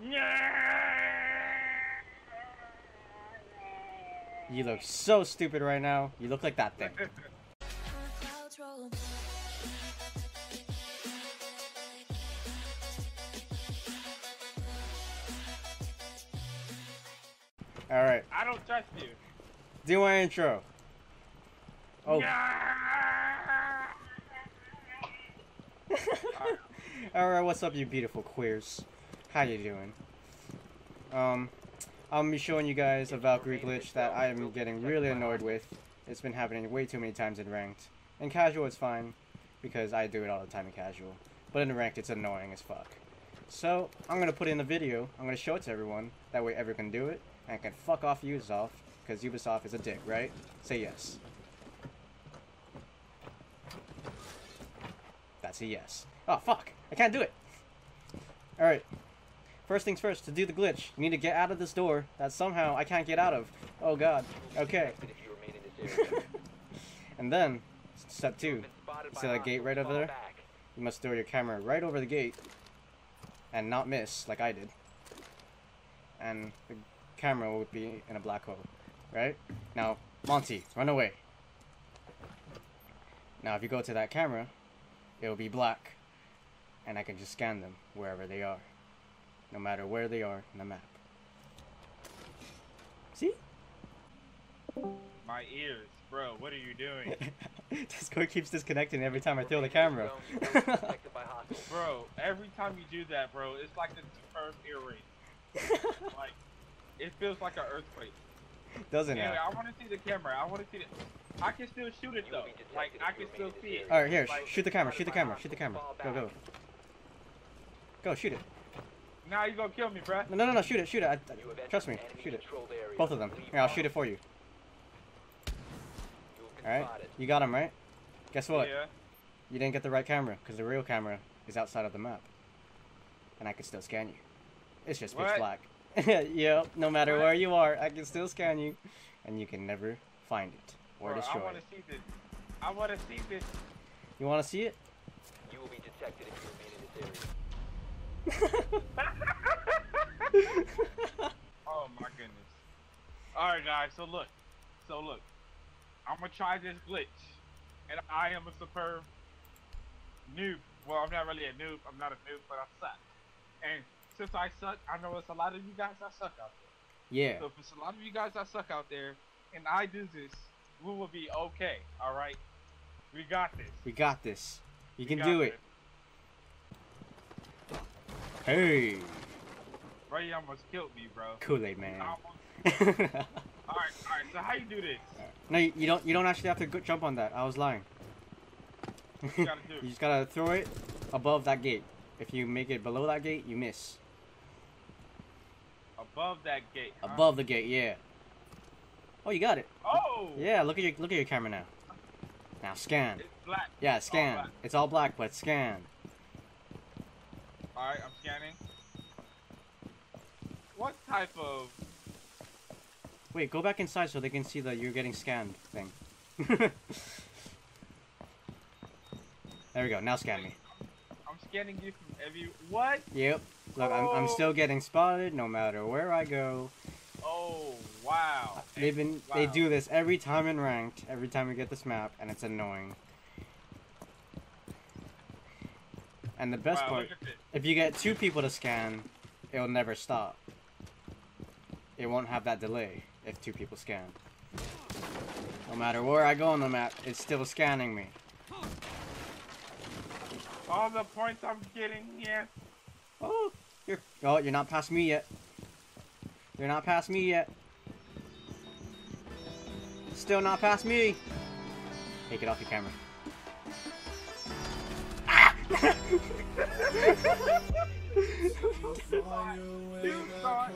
You look so stupid right now. You look like that thing. Alright, I don't trust you. do my intro. Oh, alright, what's up, you beautiful queers? How you doing? Um, I'm gonna be showing you guys a Valkyrie glitch that I am getting really annoyed with. It's been happening way too many times in ranked. In casual, it's fine because I do it all the time in casual. But in ranked, it's annoying as fuck. So I'm gonna put in a video. I'm gonna show it to everyone. That way, everyone can do it and can fuck off Ubisoft because Ubisoft is a dick, right? Say yes. That's a yes. Oh fuck! I can't do it. All right. First things first, to do the glitch, you need to get out of this door that somehow I can't get out of. Oh god. Okay. and then, step two, You see that gate right over there? You must throw your camera right over the gate and not miss like I did. And the camera would be in a black hole, right? Now, Monty, run away. Now, if you go to that camera, it will be black, and I can just scan them wherever they are no matter where they are in the map. See? My ears, bro. What are you doing, Discord keeps disconnecting every time I throw the camera. bro? Every time you do that, bro, it's like the superb ear race. Like, it feels like an earthquake. Doesn't it? Anyway, I want to see the camera. I want to see it. I can still shoot it though. Like, I can still see it. Alright, here, Like, shoot the camera, shoot the camera, shoot the camera. Go, go. Go, shoot it. Now you gonna kill me, bruh. No, no, no, no, shoot it, shoot it. I, I- trust me, shoot it. Both of them. Here, I'll shoot it for you. Alright, you got him, right? Guess what? Yeah. You didn't get the right camera, because the real camera is outside of the map. And I can still scan you. It's just pitch What? black. yep, no matter What? where you are, I can still scan you. And you can never find it or Bro, I destroy want it. to see this. I want to see this. You want to see it? You will be detected if you remain in this area. Oh my goodness. Alright guys, so look. So look. I'm gonna try this glitch. And I am a superb noob. Well, I'm not really a noob. I'm not a noob, but I suck. And since I suck, I know it's a lot of you guys that suck out there. yeah. So if it's a lot of you guys that suck out there, and I do this, we will be okay. Alright? We got this. We got this. You We can do it. Hey. Bro, you almost killed me, bro. Kool-Aid man. Alright, alright. So how you do this? no, you, you don't. You don't actually have to go, jump on that. I was lying. You? You just gotta throw it above that gate. If you make it below that gate, you miss. Above that gate. huh? Above the gate, yeah. Oh, you got it. Oh! Yeah, look at your look at your camera now. Now scan. It's black. Yeah, scan. black. It's all black, but scan. Alright, I'm scanning. What type of Wait, go back inside so they can see that you're getting scanned thing. there we go. Now scan me. I'm scanning you from every what? Yep. Look, I'm, I'm Oh. still getting spotted no matter where I go. Oh wow. They've been they do this every time in ranked, every time we get this map, and it's annoying. And the best wow, part, Look at this. if you get two people to scan, it'll never stop. It won't have that delay if two people scan. No matter where I go on the map, it's still scanning me. All the points I'm getting here. Oh, you're oh you're not past me yet. You're not past me yet. Still not past me. Take it off your camera. Ah! You thought